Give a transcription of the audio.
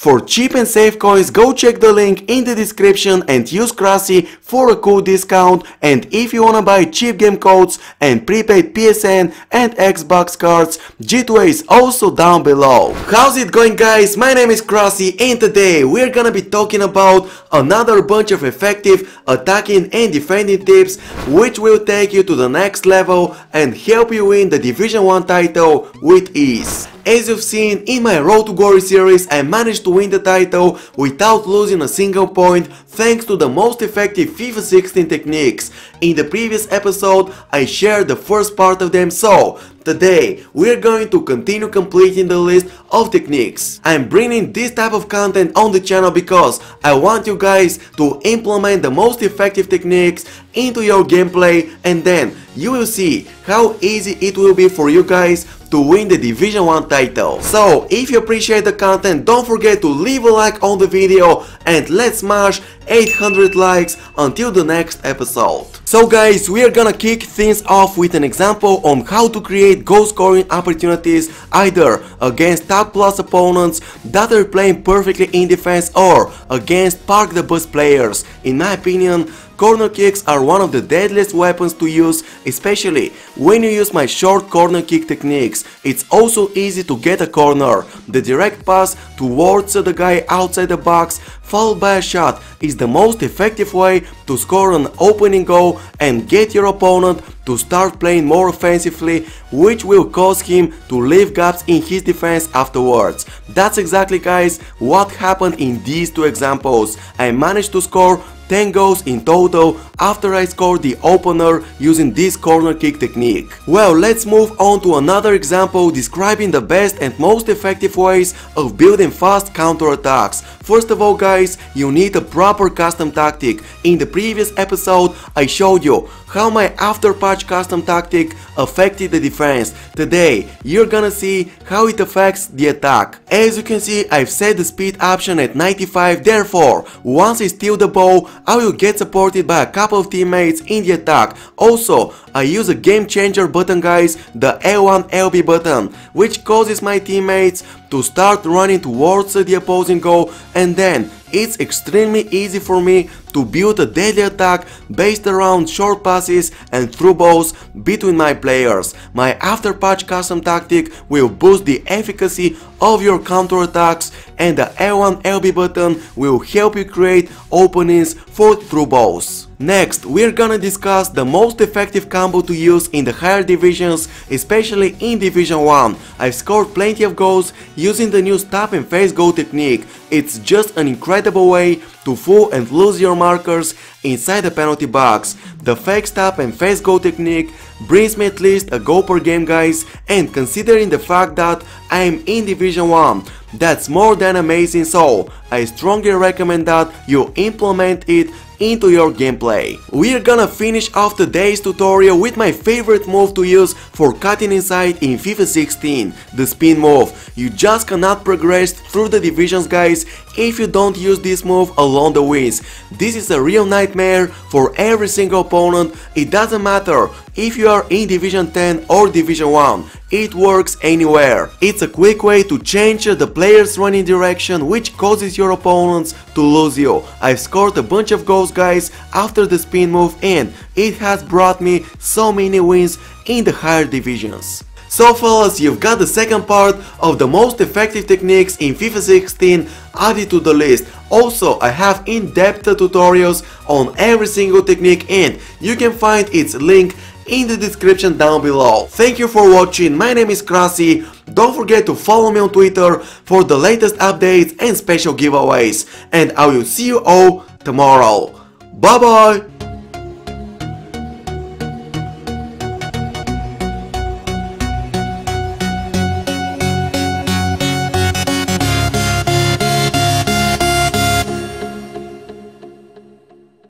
For cheap and safe coins, go check the link in the description and use Krasi for a cool discount and if you wanna buy cheap game codes and prepaid PSN and Xbox cards, G2A is also down below. How's it going guys? My name is Krasi and today we're gonna be talking about another bunch of effective attacking and defending tips which will take you to the next level and help you win the Division 1 title with ease. As you've seen in my Road to Glory series, I managed to win the title without losing a single point thanks to the most effective FIFA 16 techniques. In the previous episode, I shared the first part of them, so Today, we're going to continue completing the list of techniques. I'm bringing this type of content on the channel because I want you guys to implement the most effective techniques into your gameplay and then you will see how easy it will be for you guys to win the Division 1 title. So if you appreciate the content don't forget to leave a like on the video and let's smash 800 likes until the next episode. So guys we are gonna kick things off with an example on how to create goal scoring opportunities either against top class opponents that are playing perfectly in defense or against park the bus players. In my opinion Corner kicks are one of the deadliest weapons to use, especially when you use my short corner kick techniques. It's also easy to get a corner. The direct pass towards the guy outside the box followed by a shot is the most effective way to score an opening goal and get your opponent to start playing more offensively which will cause him to leave gaps in his defense afterwards. That's exactly guys what happened in these two examples. I managed to score 10 goals in total after I scored the opener using this corner kick technique. Well, let's move on to another example describing the best and most effective ways of building fast counterattacks. First of all guys, you need a proper custom tactic. In the previous episode I showed you how my after patch custom tactic affected the defense. Today, you're gonna see how it affects the attack. As you can see, I've set the speed option at 95, therefore, once I steal the ball, I will get supported by a couple of teammates in the attack. Also, I use a game changer button guys, the L1 LB button, which causes my teammates to start running towards the opposing goal and then it's extremely easy for me to build a deadly attack based around short passes and through balls between my players. My after patch custom tactic will boost the efficacy of your counterattacks and the L1 LB button will help you create openings for through balls. Next, we're gonna discuss the most effective combo to use in the higher divisions, especially in Division 1. I've scored plenty of goals using the new stop and face goal technique. It's just an incredible way to fool and lose your markers inside the penalty box. The fake stop and face goal technique brings me at least a goal per game guys and considering the fact that I am in Division 1, that's more than amazing so I strongly recommend that you implement it into your gameplay. We're gonna finish off today's tutorial with my favorite move to use for cutting inside in FIFA 16, the spin move. You just cannot progress through the divisions guys if you don't use this move along the wings. This is a real nightmare for every single opponent, it doesn't matter if you are in Division 10 or Division 1, it works anywhere. It's a quick way to change the player's running direction which causes your opponents to lose you. I've scored a bunch of goals guys after the spin move and it has brought me so many wins in the higher divisions. So fellas, you've got the second part of the most effective techniques in FIFA 16 added to the list. Also, I have in-depth tutorials on every single technique and you can find its link in the description down below. Thank you for watching, my name is Krasi, don't forget to follow me on Twitter for the latest updates and special giveaways, and I will see you all tomorrow. Bye bye!